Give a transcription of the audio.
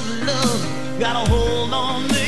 of love got a hold on me.